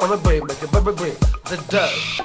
on the break, make it break, break, the does.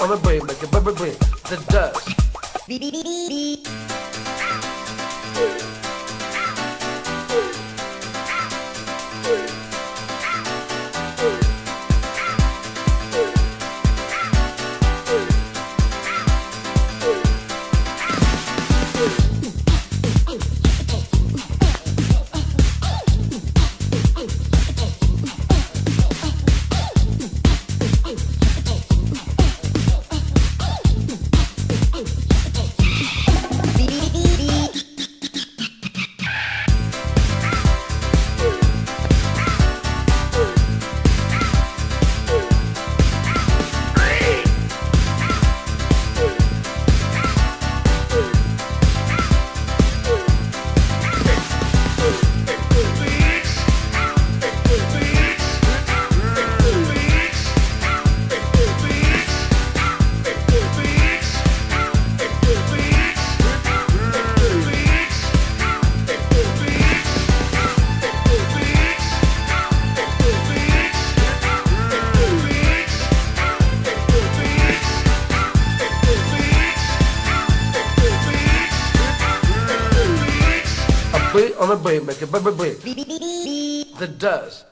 On the it break, break, break, the does. A on the break, make it break, break, break, the does.